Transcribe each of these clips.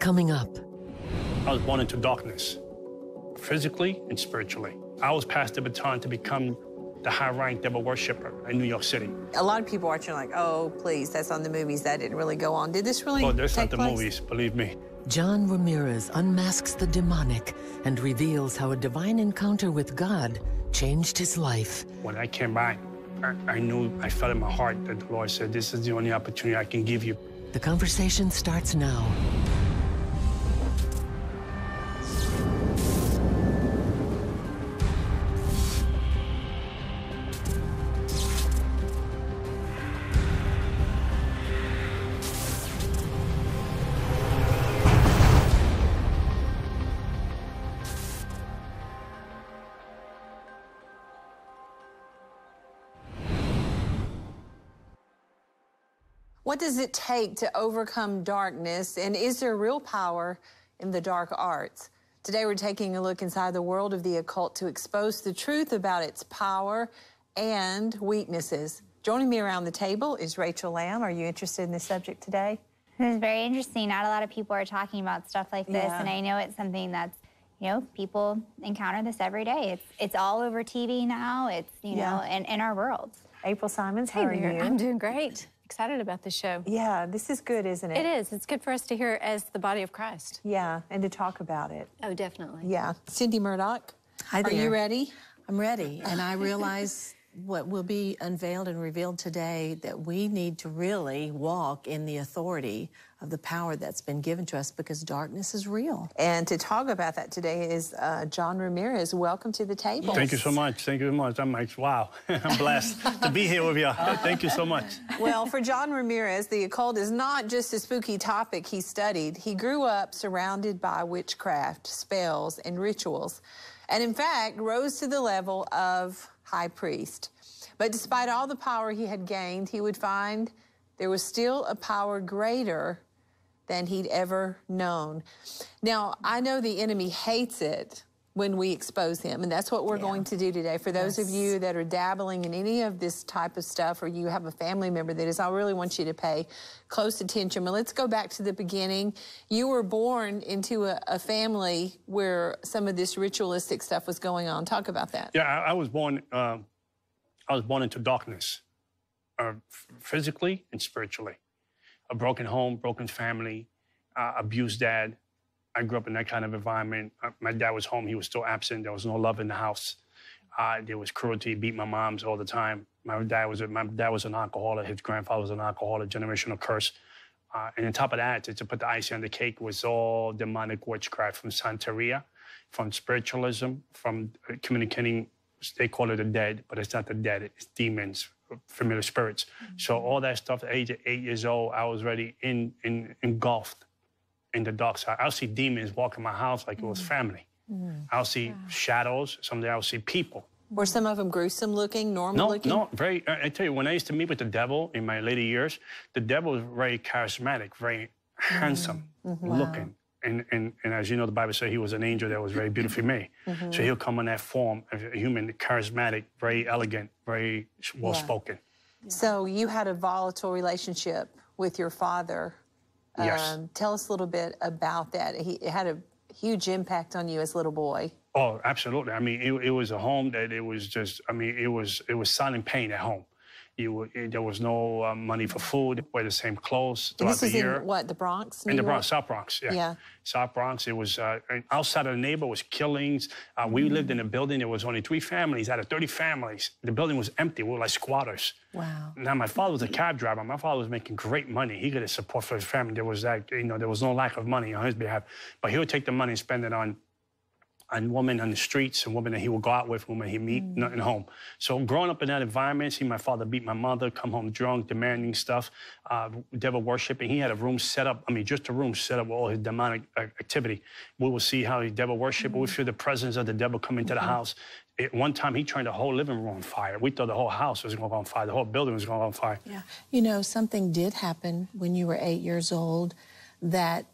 Coming up. I was born into darkness, physically and spiritually. I was passed the baton to become the high-ranked devil worshiper in New York City. A lot of people watching like, oh, please, that's on the movies. That didn't really go on. Did this really Oh, there's take not the place? movies, believe me. John Ramirez unmasks the demonic and reveals how a divine encounter with God changed his life. When I came back, I, I knew, I felt in my heart that the Lord said, this is the only opportunity I can give you. The conversation starts now. What does it take to overcome darkness, and is there real power in the dark arts? Today, we're taking a look inside the world of the occult to expose the truth about its power and weaknesses. Joining me around the table is Rachel Lamb. Are you interested in this subject today? This is very interesting. Not a lot of people are talking about stuff like this, Yeah. and I know it's something that's, you know, people encounter this every day. It's it's all over TV now. It's you Yeah. know, in, in our world. April Simons, how Hey are you? I'm doing great. Excited about the show. yeah, this is good, isn't it? It is. It's good for us to hear as the body of Christ. Yeah, and to talk about it. Oh, definitely. Yeah. Cindy Murdoch, Hi there. are you ready? I'm ready, and I realize what will be unveiled and revealed today that we need to really walk in the authority of the power that's been given to us because darkness is real. And to talk about that today is uh, John Ramirez. Welcome to the table. Thank you so much. Thank you so much. I'm like, wow, I'm blessed to be here with you. Thank you so much. Well, for John Ramirez, the occult is not just a spooky topic he studied. He grew up surrounded by witchcraft, spells, and rituals, and in fact, rose to the level of high priest. But despite all the power he had gained, he would find there was still a power greater than he'd ever known. Now, I know the enemy hates it when we expose him, and that's what we're going to do today. For those of you that are dabbling in any of this type of stuff, or you have a family member that is, I really want you to pay close attention. But let's go back to the beginning. You were born into a, a family where some of this ritualistic stuff was going on. Talk about that. Yeah, I, I was born. Um, I was born into darkness, uh, physically and spiritually. A broken home, broken family, uh, abused dad. I grew up in that kind of environment. Uh, my dad was home; he was still absent. There was no love in the house. Uh, there was cruelty. Beat my moms all the time. My dad was my dad was an alcoholic. His grandfather was an alcoholic. Generational curse. Uh, and on top of that, to, to put the icing on the cake was all demonic witchcraft from Santeria, from spiritualism, from uh, communicating. They call it the dead, but it's not the dead. It's demons, familiar spirits. So mm-hmm. all that stuff. The age of eight years old, I was already in, in engulfed in the dark side. I'll see demons walk in my house like it was mm-hmm. family. Mm-hmm. I'll see shadows. Someday I'll see people. Were some of them gruesome looking, normal No, looking? no, very. I I tell you, when I used to meet with the devil in my later years, the devil was very charismatic, very handsome looking. And, and, and as you know, the Bible says he was an angel that was very beautifully made. So he'll come in that form of a human, charismatic, very elegant, very well spoken. So you had a volatile relationship with your father. Yes. Um, tell us a little bit about that. He it had a huge impact on you as a little boy. Oh, absolutely. I mean, it, it was a home that it was just. I mean, it was it was silent pain at home. You there was no uh, money for food. Wear the same clothes throughout this the is year. in what the Bronx? New In the? Bronx, South Bronx, yeah. Yeah. South Bronx, it was uh, outside of the neighbor was killings. Uh, We Mm. lived in a building, there was only three families out of 30 families. The building was empty, we were like squatters. Wow. Now, my father was a cab driver. My father was making great money. He got his support for his family. There was that, you know, there was no lack of money on his behalf. But he would take the money and spend it on on women on the streets and women that he would go out with, women he meet mm. not in home. So growing up in that environment, seeing my father beat my mother, come home drunk, demanding stuff, uh, devil worshiping. He had a room set up, I mean, just a room set up with all his demonic activity. We would see how he devil worship. We would mm. feel the presence of the devil come into the mm-hmm. house. At one time, he turned the whole living room on fire. We thought the whole house was going to go on fire. The whole building was going to go on fire. Yeah. You know, something did happen when you were eight years old that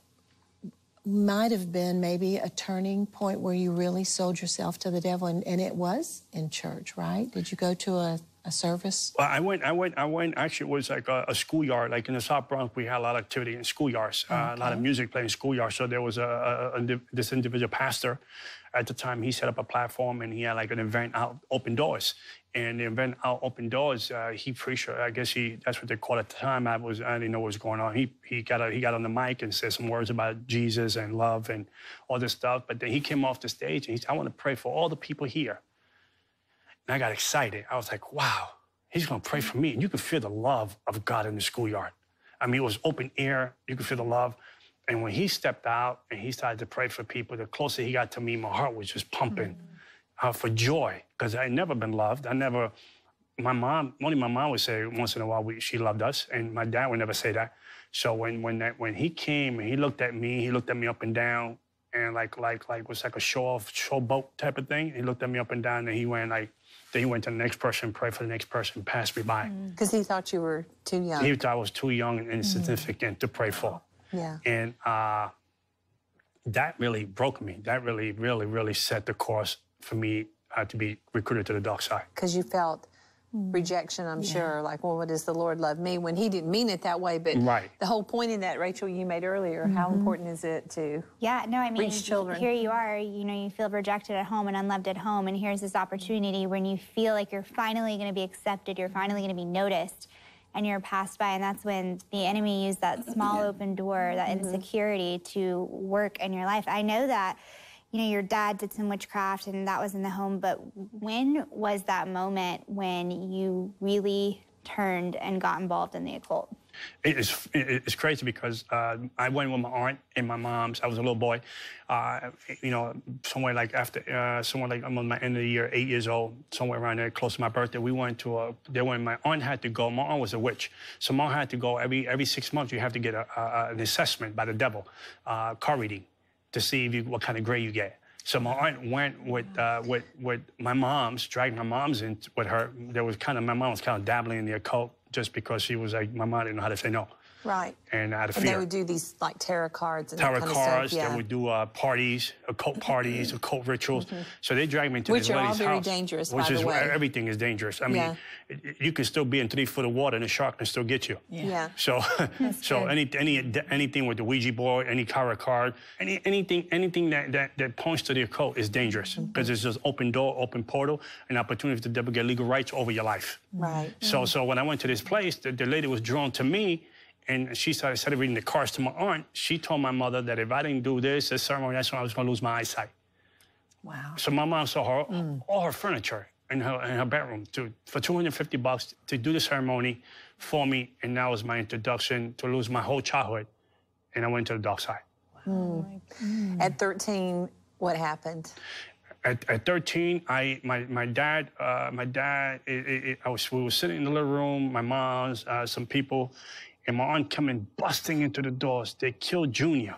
might have been maybe a turning point where you really sold yourself to the devil, and, and it was in church, right? Did you go to a, a service? Well, I went, I went, I went. Actually, it was like a, a schoolyard. Like in the South Bronx, we had a lot of activity in schoolyards, uh, a lot of music playing in schoolyards. So there was a, a, a, this individual pastor. At the time, he set up a platform and he had like an event out, open doors. And then event out, open doors, uh, he preached. I guess he that's what they called at the time. I was, I didn't know what was going on. He he got a, he got on the mic and said some words about Jesus and love and all this stuff. But then he came off the stage and he said, "I want to pray for all the people here." And I got excited. I was like, wow, he's going to pray for me. And you could feel the love of God in the schoolyard. I mean, it was open air. You could feel the love. And when he stepped out and he started to pray for people, the closer he got to me, my heart was just pumping mm-hmm. uh, for joy because I never been loved. I never, my mom, only my mom would say once in a while we, she loved us, and my dad would never say that. So when when that when he came and he looked at me, he looked at me up and down, and like like like was like a show off show boat type of thing. He looked at me up and down, and he went like then he went to the next person, prayed for the next person, passed me by. Because mm. he thought you were too young. He thought I was too young and insignificant mm. to pray for. Yeah. And uh, that really broke me. That really, really, really set the course for me uh, to be recruited to the dark side. Because you felt Mm. rejection, I'm yeah. sure. Like, well, what does the Lord love me? When He didn't mean it that way. But right. the whole point in that, Rachel, you made earlier, mm-hmm. how important is it to yeah, no, I mean, reach children? Here you are, you know, you feel rejected at home and unloved at home, and here's this opportunity when you feel like you're finally going to be accepted, you're finally going to be noticed. And you're passed by, and that's when the enemy used that small open door, that mm-hmm. insecurity to work in your life. I know that you know, your dad did some witchcraft and that was in the home, but when was that moment when you really turned and got involved in the occult? It's, it's crazy because uh, I went with my aunt and my mom's. I was a little boy, uh, you know, somewhere like after, uh, somewhere like I'm on my end of the year, eight years old, somewhere around there, close to my birthday. We went to a, there when my aunt had to go. My aunt was a witch, so mom had to go every every six months. You have to get a, a, an assessment by the devil, uh, car reading to see you, what kind of grade you get. So my aunt went with uh, with with my mom's, dragged my mom's in with her. There was kind of my mom was kind of dabbling in the occult just because she was like my mom didn't know how to say no. Right. And out of and fear. they would do these like tarot cards and tarot that kind cards. Of stuff. Yeah. They would do uh, parties, occult parties, occult rituals. Mm-hmm. So they dragged me into which this are lady's all very house, dangerous. Which by is the way. everything is dangerous. I mean, yeah. you can still be in three foot of water and a shark can still get you. Yeah. yeah. So, so any any anything with the Ouija board, any tarot card, any anything anything that that, that points to the occult is dangerous because mm-hmm. it's just open door, open portal, an opportunity for the to get legal rights over your life. Right. So, mm-hmm. so when I went to this place, the, the lady was drawn to me and she started, started reading the cards to my aunt. She told my mother that if I didn't do this, this ceremony, that's when I was going to lose my eyesight. Wow. So my mom saw her, mm. all her furniture in her, in her bedroom to, for 250 bucks to do the ceremony for me. And that was my introduction to lose my whole childhood. And I went to the dark side. Wow. Mm. At 13, what happened? At, at 13, I my my dad uh, my dad it, it, I was we were sitting in the living room. My mom's uh, some people, and my aunt coming busting into the doors. They killed Junior.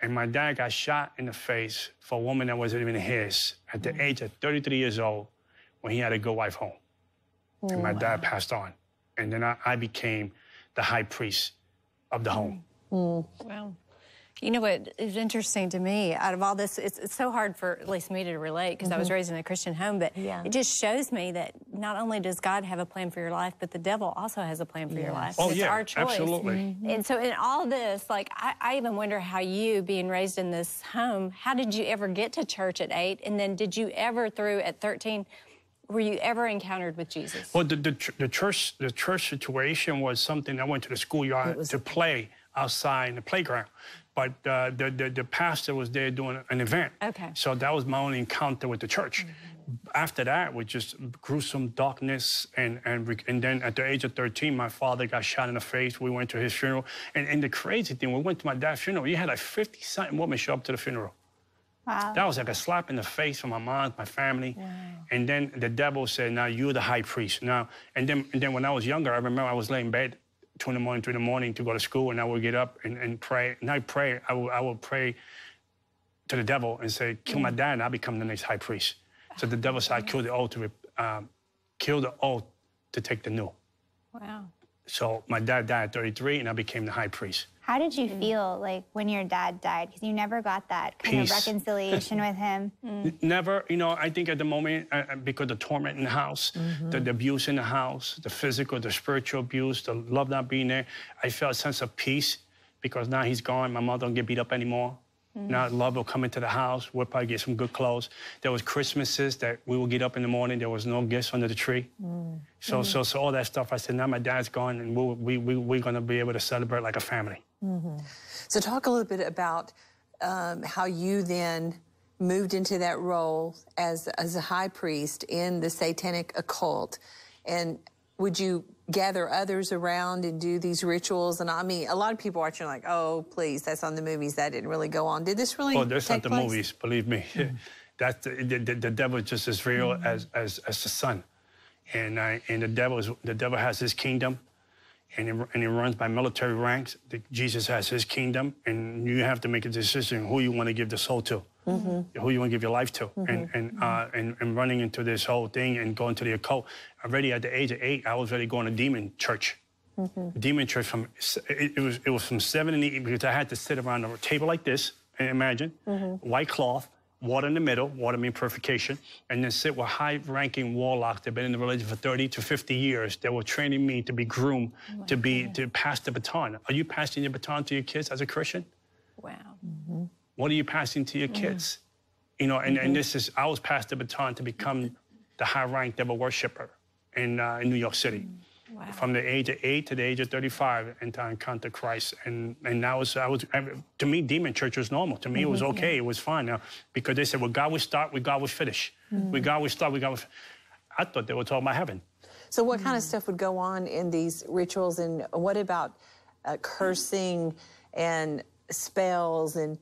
And my dad got shot in the face for a woman that wasn't even his at the age of 33 years old when he had a good wife home. Oh, and my wow. dad passed on. And then I, I, became the high priest of the home. Mm. Wow. You know what is interesting to me out of all this, it's, it's so hard for at least me to relate because mm-hmm. I was mm-hmm. raised in a Christian home, but yeah. it just shows me that not only does God have a plan for your life, but the devil also has a plan for yes. your life. Oh, it's yeah, our choice. absolutely. Mm-hmm. And so in all this, like, I, I even wonder how you, being raised in this home, how did you ever get to church at eight? And then did you ever, through at 13, were you ever encountered with Jesus? Well, the, the, the, church the church situation was something I went to the schoolyard was... to play outside in the playground but uh, the, the, the pastor was there doing an event. Okay. So that was my only encounter with the church. Mm-hmm. After that, was just gruesome darkness, and and and then at the age of 13, my father got shot in the face. We went to his funeral, and and the crazy thing, we went to my dad's funeral. You had like 50 something women show up to the funeral. Wow. That was like a slap in the face for my mom, my family. Wow. And then the devil said, "Now you're the high priest." Now, and then and then when I was younger, I remember I was laying in bed two in the morning, three in the morning to go to school, and I would get up and, and pray. And I pray, I will, I will pray to the devil and say, kill my dad, and I'll become the next high priest. So the devil said, I kill the old to um, kill the old to take the new. Wow. So my dad died at 33, and I became the high priest. How did you hmm. feel like when your dad died? Because you never got that kind Peace. of reconciliation with him. Hmm. Never, you know, I think at the moment, uh, because the torment in the house, mm-hmm. the, the abuse in the house, the physical, the spiritual abuse, the love not being there, I felt a sense of peace because now he's gone. My mother don't get beat up anymore. Hmm. Now love will come into the house. We'll probably get some good clothes. There was Christmases that we would get up in the morning. There was no gifts under the tree. So, so, so all that stuff. I said, now my dad's gone, and we'll, we, we, we're gonna be able to celebrate like a family. Mm-hmm. So, talk a little bit about um, how you then moved into that role as, as a high priest in the satanic occult. And would you gather others around and do these rituals? And I mean, a lot of people watching are like, oh, please, that's on the movies. That didn't really go on. Did this really Oh, that's not the place? movies, believe me. Mm-hmm. That's the, the, the, the devil is just as real mm-hmm. as, as, as the sun. And, I, and the, devil is, the devil has his kingdom, and it, and it runs by military ranks. The, Jesus has his kingdom, and you have to make a decision who you want to give the soul to, mm-hmm. who you want to give your life to. And, mm-hmm. and, uh, and, and running into this whole thing and going to the occult. Already at the age of eight, I was already going to demon church. Mm-hmm. Demon church from it, it was it was from seven and eight because I had to sit around a table like this and imagine white cloth, water in the middle, water mean purification, and then sit with high-ranking warlocks that've been in the religion for 30 to 50 years. They were training me to be groomed to be to pass the baton. Are you passing your baton to your kids as a Christian? Wow. Mm-hmm. What are you passing to your kids? You know, and, and mm-hmm. this is I was passed the baton to become the high-ranked devil worshiper in uh, in New York City mm. Wow. from the age of eight to the age of 35 and to encounter Christ. And and that was I was I, to me demon church was normal. To me it was mm-hmm. okay. It was fine. Now because they said well God will start, we God will finish. Mm. We God will start, we God will. fi-" I thought they were talking about heaven. So, what kind of mm. stuff would go on in these rituals, and what about uh, cursing and spells and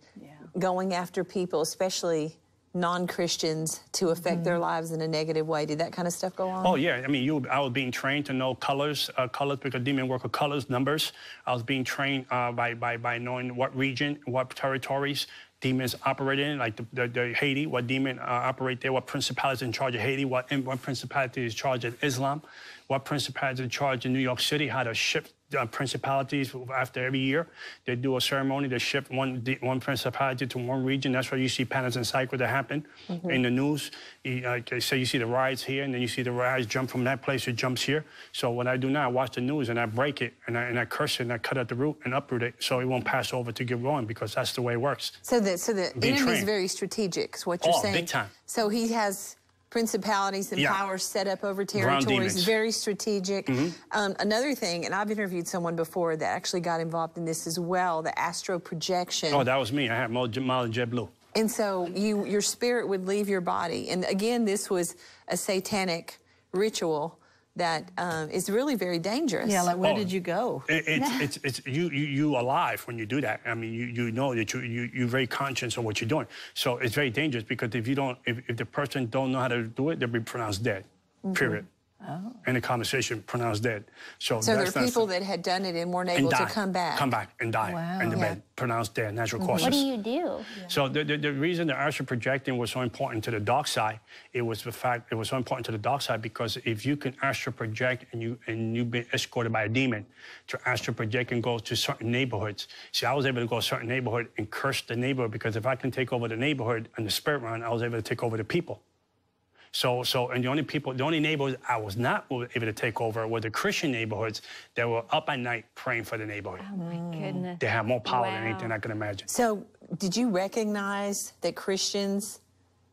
going after people, especially non-Christians, to affect their lives in a negative way? Did that kind of stuff go on? Oh yeah, I mean, you. I was being trained to know colors, uh, colors because demon work with colors, numbers. I was being trained uh, by by by knowing what region, what territories demons operate in, like the, the, the Haiti, what demon uh, operate there, what principality is in charge of Haiti, what what principality is in charge of Islam, what principality is in charge in New York City, how to shift uh, principalities after every year. They do a ceremony They shift one one principality to one region. That's why you see patterns and cycles that happen in the news. Uh, they say you see the riots here, and then you see the riots jump from that place, it jumps here. So what I do now, I watch the news and I break it, and I, and I curse it, and I cut at the root and uproot it, so it won't pass over to get going, because that's the way it works. So the so the enemy's trained. very strategic. Is what you're Oh, saying? big time. So he has principalities and Yeah. powers set up over territories. Very strategic. Um, another thing, and I've interviewed someone before that actually got involved in this as well. The astral projection. Oh, that was me. I had Mo- Molly Jet Blue. And so you, your spirit would leave your body. And again, this was a satanic ritual that um, is really very dangerous. Yeah, like where Oh. did you go? It, it's, it's, it's you, you, you alive when you do that. I mean, you, you know that you, you, you're very conscious of what you're doing. So it's very dangerous because if you don't, if, if the person don't know how to do it, they'll be pronounced dead, period. Oh. In the conversation, pronounced dead. So, So there that's are people some- that had done it and weren't and able die, to come back. Come back and die Wow. in the Yeah. bed, pronounced dead, natural mm-hmm. causes. What do you do? So the, the, the reason the astral projecting was so important to the dark side, it was the fact it was so important to the dark side because if you can astral project and you and you've been escorted by a demon to astral project and go to certain neighborhoods. See, I was able to go to a certain neighborhood and curse the neighborhood because if I can take over the neighborhood and the spirit realm, I was able to take over the people. So, so, and the only people, the only neighborhoods I was not able to take over were the Christian neighborhoods that were up at night praying for the neighborhood. Oh my goodness. They have more power than anything I can imagine. So did you recognize that Christians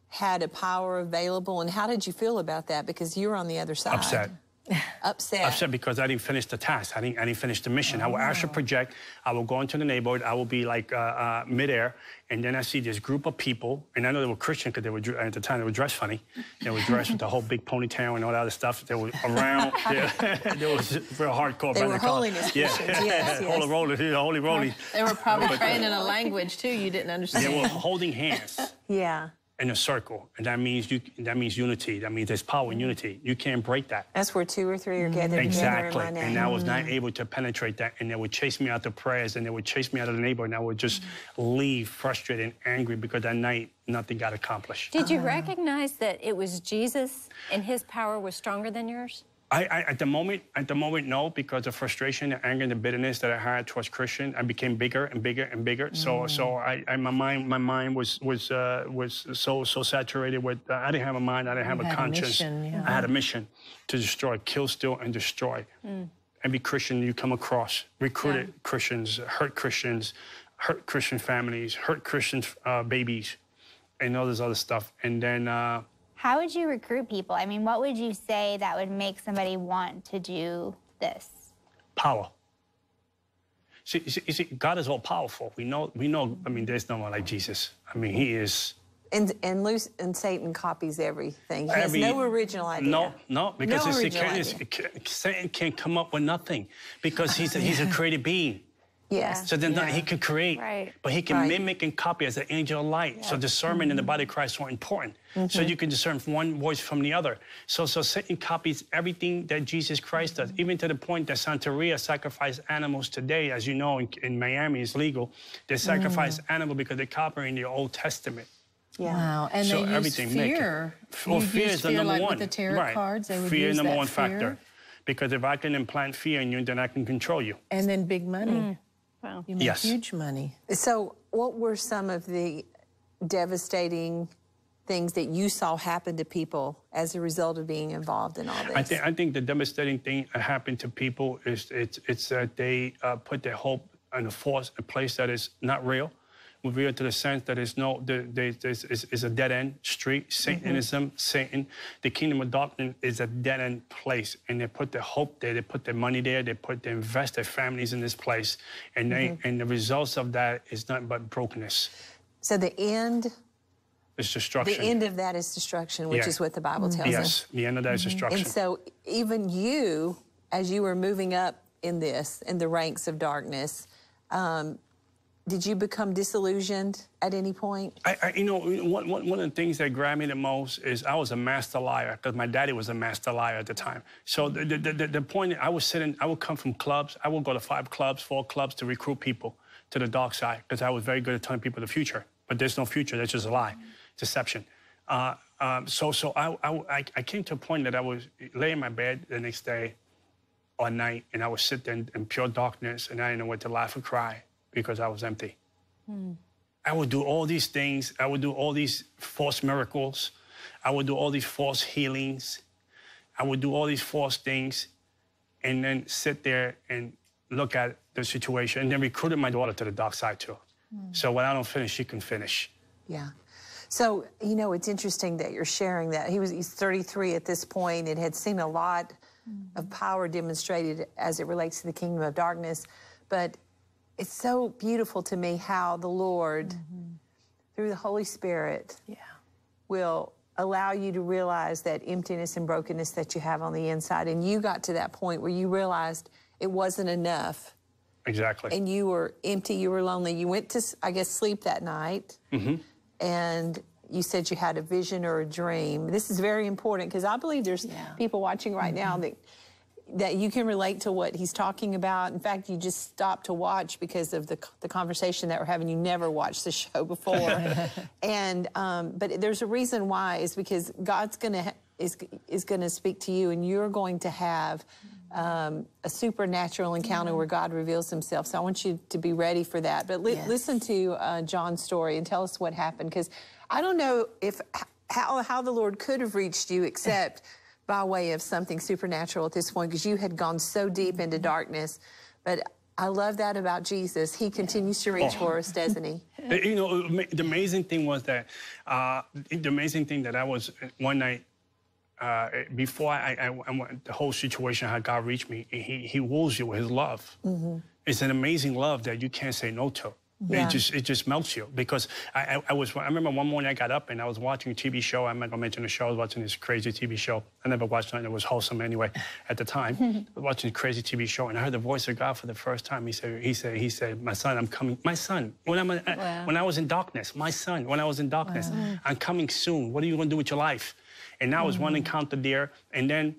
had a power available? And how did you feel about that? Because you were on the other side. Upset. Upset. upset because I didn't finish the task. I didn't, I didn't finish the mission. I will astral project. I will go into the neighborhood. I will be like uh, uh, midair, and then I see this group of people, and I know they were Christian because they were at the time they were dressed funny. They were dressed with the whole big ponytail and all that other stuff. They were around. they, they was real hardcore. They brother were color. holiness Yeah, Christians, yes, yes. holy roller, yeah, holy roly. They were probably praying in a language too you didn't understand. They were holding hands. Yeah. In a circle, and that means you. That means unity. That means there's power in mm-hmm. unity. You can't break that. That's where two or three are gathered Exactly. together in my name. And I was not mm-hmm. able to penetrate that. And they would chase me out the prayers and they would chase me out of the neighborhood. And I would just mm-hmm. leave frustrated and angry because that night nothing got accomplished. Did you uh-huh. recognize that it was Jesus and his power was stronger than yours? I, I, at the moment, at the moment, no, because the frustration, the anger, and the bitterness that I had towards Christian, I became bigger and bigger and bigger. Mm. So, so I, I, my mind, my mind was was uh, was so so saturated with. Uh, I didn't have a mind. I didn't have you a conscience. A mission, yeah. I had a mission to destroy, kill, steal, and destroy. Mm. Every Christian you come across, recruited yeah. Christians, hurt Christians, hurt Christian families, hurt Christian uh, babies, and all this other stuff. And then. How would you recruit people? I mean, what would you say that would make somebody want to do this? Power. See, see, see, God is all powerful. We know, we know. I mean, there's no one like Jesus. I mean, He is. And and, Luce, and Satan copies everything. He Every, has no original idea. No, no, because no it's, it's, Satan can't come up with nothing because he's a, he's a created being. Yeah. So then yeah. he could create, right. but he can right. mimic and copy as an angel of light. Yeah. So discernment mm-hmm. in the body of Christ are important. Mm-hmm. So you can discern one voice from the other. So so Satan copies everything that Jesus Christ does, even to the point that Santeria sacrifice animals today. As you know, in, in Miami, it's legal. They sacrifice mm. animal because they're copying the Old Testament. Yeah. Wow. And so they everything use fear. Well, fear is the number like one. With the tarot right. cards, they would fear use number that one fear. factor. Because if I can implant fear in you, then I can control you. And then big money. Mm. Wow. You make yes. huge money. So, what were some of the devastating things that you saw happen to people as a result of being involved in all this? I think, I think the devastating thing that happened to people is it's, it's that they uh, put their hope in a force, a place that is not real revealed to the sense that it's no, is, a dead end street. Satanism, mm-hmm. Satan, the kingdom of darkness is a dead end place. And they put their hope there, they put their money there, they put, they invest their families in this place. And, they, mm-hmm. and the results of that is nothing but brokenness. So the end is destruction. The end of that is destruction, which yeah. is what the Bible tells yes, us. Yes, the end of that is mm-hmm. destruction. And so even you, as you were moving up in this, in the ranks of darkness, um, did you become disillusioned at any point? I, I, you know, one, one, one of the things that grabbed me the most is I was a master liar because my daddy was a master liar at the time. So the, the, the, the point, I was sitting, I would come from clubs. I would go to five clubs, four clubs to recruit people to the dark side because I was very good at telling people the future. But there's no future. That's just a lie, deception. Uh, um, so so I, I, I came to a point that I was laying in my bed the next day or night, and I would sit there in, in pure darkness, and I didn't know whether to laugh or cry because I was empty. Mm. I would do all these things. I would do all these false miracles. I would do all these false healings. I would do all these false things and then sit there and look at the situation and then recruited my daughter to the dark side too. Mm. So when I don't finish, she can finish. Yeah. So, you know, it's interesting that you're sharing that. He was he's 33 at this point and had seen a lot mm. of power demonstrated as it relates to the kingdom of darkness. But it's so beautiful to me how the Lord, mm-hmm. through the Holy Spirit, yeah. will allow you to realize that emptiness and brokenness that you have on the inside. And you got to that point where you realized it wasn't enough. Exactly. And you were empty, you were lonely. You went to, I guess, sleep that night. Mm-hmm. And you said you had a vision or a dream. This is very important because I believe there's yeah. people watching right mm-hmm. now that that you can relate to what he's talking about. In fact, you just stopped to watch because of the, the conversation that we're having. You never watched the show before, and um, but there's a reason why. Is because God's gonna is is gonna speak to you, and you're going to have. Um, a supernatural encounter mm-hmm. where God reveals Himself. So I want you to be ready for that. But li- yes. listen to uh, John's story and tell us what happened, because I don't know if how how the Lord could have reached you except by way of something supernatural at this point because you had gone so deep into darkness. But I love that about Jesus. He continues to reach oh. for us, doesn't he? You know, the amazing thing was that uh, the amazing thing that I was one night uh, before I, I, I, went, the whole situation how God reached me. He he woos you with His love. Mm-hmm. It's an amazing love that you can't say no to. Yeah. It just it just melts you because I, I, I, was I remember one morning I got up and I was watching a TV show. I'm not gonna mention the show. I was watching this crazy TV show. I never watched it. It was wholesome anyway at the time. Watching a crazy TV show and I heard the voice of God for the first time. He said he said he said my son I'm coming. My son when I'm a, wow. when I was in darkness. My son when I was in darkness. Wow. I'm coming soon. What are you gonna do with your life? And that was mm-hmm. one encounter there. And then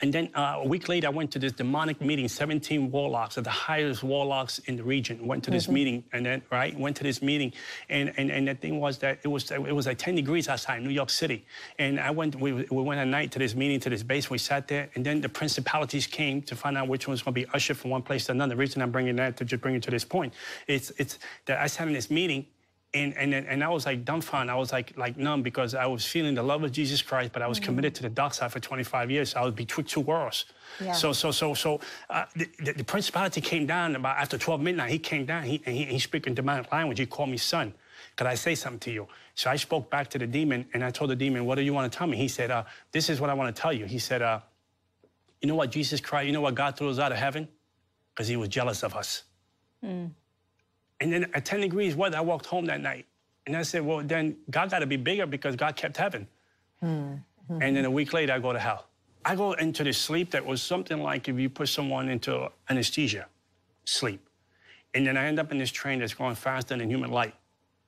And then uh, a week later, I went to this demonic meeting, 17 warlocks, of the highest warlocks in the region. Went to this Mm-hmm. meeting, and then, right, went to this meeting. And, and, and the thing was that it was, it was like 10 degrees outside in New York City. And I went, we, we went at night to this meeting, to this base. We sat there, and then the principalities came to find out which one's going to be ushered from one place to another. The reason I'm bringing that to just bring it to this point, it's, it's that I sat in this meeting, and, and, and I was like dumbfounded. I was like, like numb because I was feeling the love of Jesus Christ, but I was committed to the dark side for 25 years. So I was betwixt two worlds. Yeah. So, so, so, so uh, the, the, the principality came down about after 12 midnight. He came down he, and he, he spoke in demonic language. He called me son. Could I say something to you? So I spoke back to the demon and I told the demon, what do you want to tell me? He said, uh, this is what I want to tell you. He said, uh, you know what Jesus Christ, you know what God threw us out of heaven? Because he was jealous of us. And then at 10 degrees weather, I walked home that night. And I said, well, then God got to be bigger because God kept heaven. Hmm, hmm. And then a week later, I go to hell. I go into this sleep that was something like if you put someone into anesthesia, sleep. And then I end up in this train that's going faster than human light.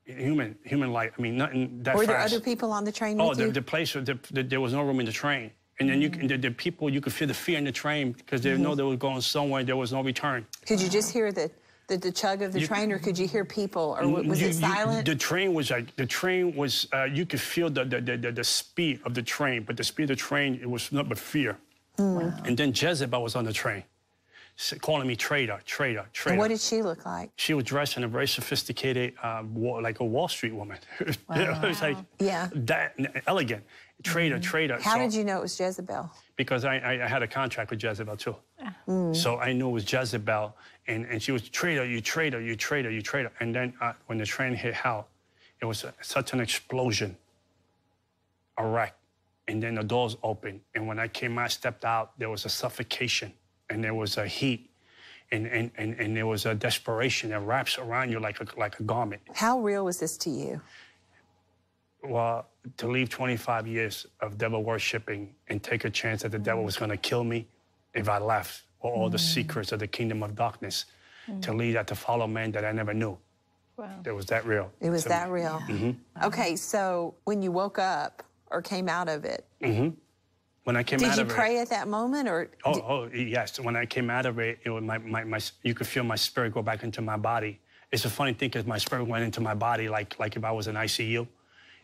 Human, human light. I mean, nothing that Were there fast. other people on the train Oh, the, the place, the, the, there was no room in the train. And then you, Mm-hmm. can- the, the people, you could feel the fear in the train because they mm-hmm. know they were going somewhere. There was no return. Could you just hear the, the, the chug of the You- train, or could you hear people, or was You- it you- silent? the train was like the train was. Uh, you could feel the the, the the speed of the train, but the speed of the train it was not but fear. Hmm. And then Jezebel was on the train, calling me traitor, traitor, traitor. and what did she look like? she was dressed in a very sophisticated, uh, like a Wall Street woman. it was like Yeah. that elegant, traitor, mm-hmm. traitor. How So- did you know it was Jezebel? because I, I, I had a contract with Jezebel too. Ah. Mm. So I knew it was Jezebel, and, and she was traitor, you traitor, you traitor, you traitor. And then uh, when the train hit hell, it was a, such an explosion, a wreck. And then the doors opened, and when I came out, stepped out, there was a suffocation, and there was a heat, and, and, and, and there was a desperation that wraps around you like a, like a garment. How real was this to you? Well, to leave 25 years of devil worshiping and take a chance that the devil was going to kill me if I left, or all the mm. secrets of the kingdom of darkness, mm. to leave that to follow men that I never knew. Wow. It was that real. It was to that me. real. Mm-hmm. Okay, so when you woke up or came out of it, mm-hmm. When I came out of it. did out you of pray it, at that moment, or oh, did- oh, yes. When I came out of it, it was my, my, my, you could feel my spirit go back into my body. It's a funny thing because my spirit went into my body like, like if I was in ICU.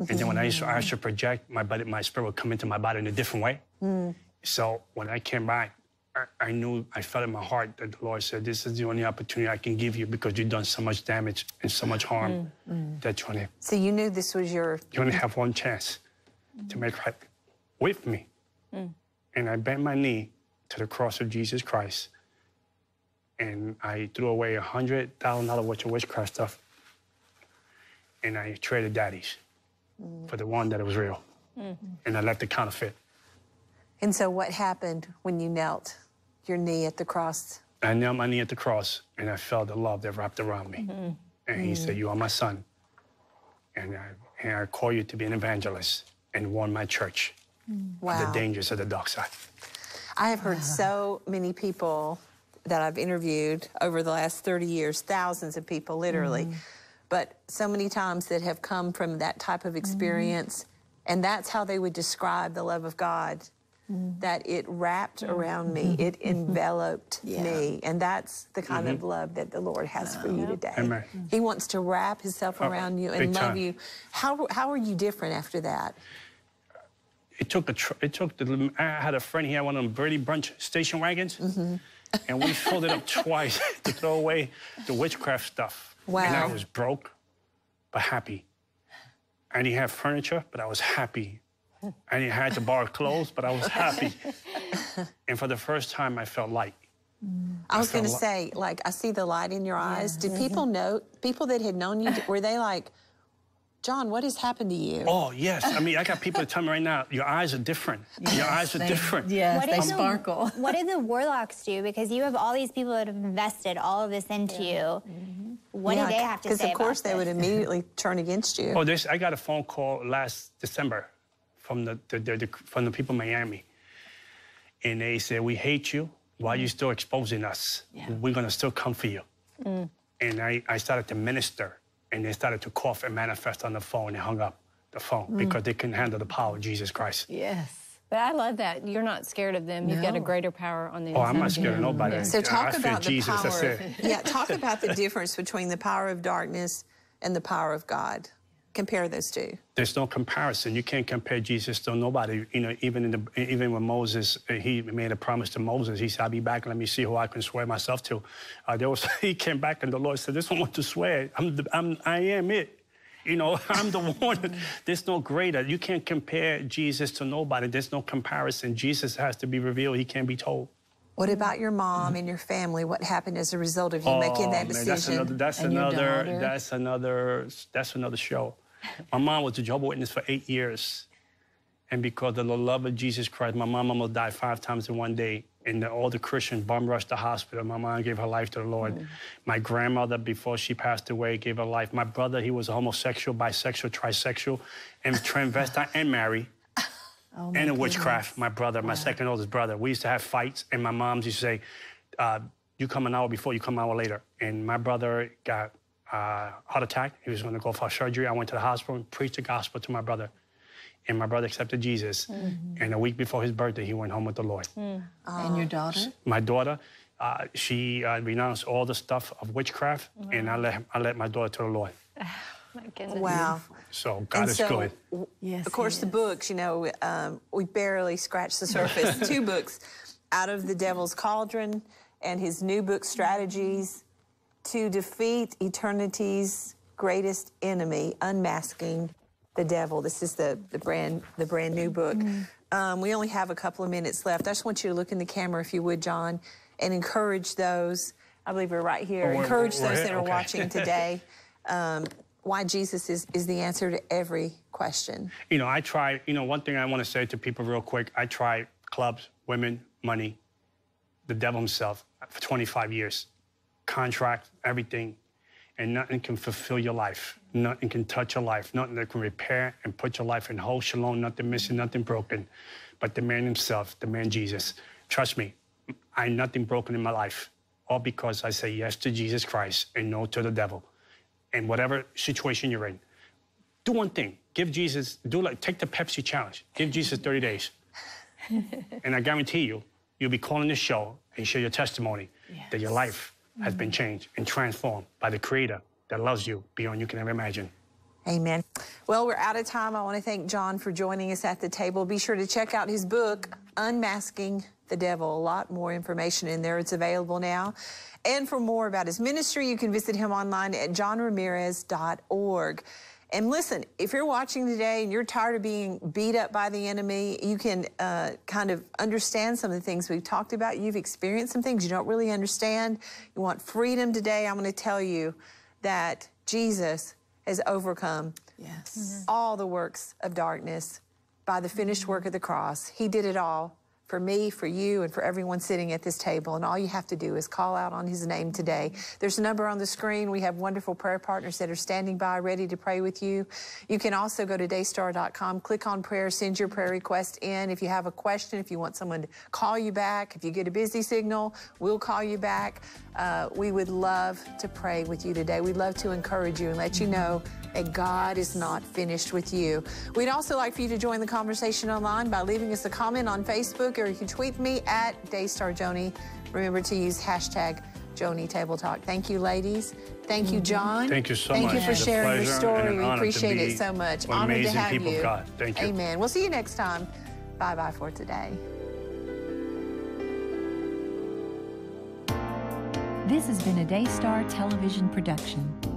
And then when I used to, I used to mm. project, my, body, my spirit would come into my body in a different way. Mm. So when I came back, I, I knew, I felt in my heart that the Lord said, this is the only opportunity I can give you because you've done so much damage and so much harm mm, that you only, so you knew this was your you only have one chance to make right with me. And I bent my knee to the cross of Jesus Christ. And I threw away a $100,000 worth of witchcraft stuff. And I traded daddies for the one that it was real. Mm. And I left the counterfeit. And so what happened when you knelt your knee at the cross? I knelt my knee at the cross and I felt the love that wrapped around me. Mm-hmm. And he said, mm. You are my son. And I, and I call you to be an evangelist and warn my church of the dangers of the dark side. I have heard so many people that I've interviewed over the last 30 years, thousands of people literally, mm. But so many times that have come from that type of experience. Mm-hmm. And that's how they would describe the love of God. Mm-hmm. That it wrapped around me, mm-hmm. it enveloped me. And that's the kind of love that the Lord has for you today. Amen. He wants to wrap himself Oh, around you and love time. you. How, how are you different after that? it took a tr- it took the I had a friend he had one of them Brady Bunch station wagons, and we filled it up twice to throw away the witchcraft stuff. And I was broke, but happy. I didn't have furniture, but I was happy. I didn't have to borrow clothes, but I was happy. and for the first time, I felt light. I was felt going to say, like, I see the light in your eyes. Did people know, people that had known you, were they like, John, what has happened to you? Oh yes, I mean I got people to tell me right now, your eyes are different. Your eyes are They- different. Yes, What they did the- sparkle. what did the warlocks do? Because you have all these people that have invested all of this into you. Mm-hmm. What do they have to say Because, of course, about they would immediately turn against you. Oh, this I got a phone call last December from the, the, the, the from the people in Miami, and they said we hate you. Why are you mm. still exposing us? We're gonna still come for you. Mm. And I, I started to minister, and they started to cough and manifest on the phone. and hung up the phone mm. because they couldn't handle the power of Jesus Christ. Yes. But I love that. You're not scared of them. You've got a greater power on the Oh. I'm not scared of nobody. Yeah. So I talk fear about the Jesus, power. that's it. yeah, talk about the difference between the power of darkness and the power of God. Compare those two. There's no comparison. You can't compare Jesus to nobody. You know, even in the even when Moses uh, he made a promise to Moses, he said, "I'll be back. Let me see who I can swear myself to." Uh, there was he came back and the Lord said, "This one want to swear. I'm, the, I'm I am it." You know, I'm the one. There's no greater. You can't compare Jesus to nobody. There's no comparison. Jesus has to be revealed. He can't be told. What about your mom and your family? What happened as a result of you making that Oh, man, decision? that's another. That's another. That's another. That's another show. My mom was a Jehovah's Witness for eight years, and because of the love of Jesus Christ, my mom almost died five times in one day. And the, all the Christians bum rushed the hospital. My mom gave her life to the Lord. Mm. My grandmother, before she passed away, gave her life. My brother, he was a homosexual, bisexual, trisexual, and transvestite, and married Oh, and in witchcraft. My brother, my second oldest brother. We used to have fights, and my mom used to say, uh, "You come an hour before, you come an hour later." And my brother got uh, heart attack. He was going to go for surgery. I went to the hospital and preached the gospel to my brother, and my brother accepted Jesus. And a week before his birthday, he went home with the Lord. And your daughter? My daughter. Uh, she uh, renounced all the stuff of witchcraft, and I let I let my daughter to the Lord. My goodness. Wow. So God and is so, good. w- Yes, of course, the books, you know, um, we barely scratched the surface. Two books, Out of the Devil's Cauldron and his new book, Strategies to Defeat Eternity's Greatest Enemy, Unmasking the Devil. This is the, the, brand, the brand new book. Um, we only have a couple of minutes left. I just want you to look in the camera, if you would, John, and encourage those. I believe we're right here. Oh, we're- encourage we're those here? that are Okay. watching today. Um, why Jesus is, is the answer to every question. You know, I try, you know, one thing I want to say to people real quick I tried clubs, women, money, the devil himself for 25 years, contract, everything, and nothing can fulfill your life. Nothing can touch your life. Nothing that can repair and put your life in whole shalom, nothing missing, nothing broken. But the man himself, the man Jesus. Trust me, I am nothing broken in my life. All because I say yes to Jesus Christ and no to the devil. And whatever situation you're in, do one thing. Give Jesus, do like, take the Pepsi challenge. Give Jesus 30 days. and I guarantee you, you'll be calling the show and share your testimony that your life has been changed and transformed by the Creator that loves you beyond you can ever imagine. Amen. Well, we're out of time. I want to thank John for joining us at the table. Be sure to check out his book, Unmasking the Devil. A lot more information in there. It's available now. And for more about his ministry, you can visit him online at johnramirez.org. And listen, if you're watching today and you're tired of being beat up by the enemy, you can uh, kind of understand some of the things we've talked about. You've experienced some things you don't really understand. You want freedom today. I'm going to tell you that Jesus has overcome Yes. all the works of darkness by the finished work of the cross. He did it all for me, for you, and for everyone sitting at this table. And all you have to do is call out on his name today. There's a number on the screen. We have wonderful prayer partners that are standing by ready to pray with you. You can also go to daystar.com, click on prayer, send your prayer request in. If you have a question, if you want someone to call you back, if you get a busy signal, we'll call you back. Uh, we would love to pray with you today. We'd love to encourage you and let you know that God is not finished with you. We'd also like for you to join the conversation online by leaving us a comment on Facebook or you can tweet me at Daystar Joni. Remember to use hashtag Joni Table Talk. Thank you, ladies. Thank you, mm-hmm. John. Thank you so Thank much. Thank you for It's sharing your story. We appreciate it so much. Honored to amazing have people of you. God. Thank you. Amen. We'll see you next time. Bye bye for today. This has been a Daystar television production.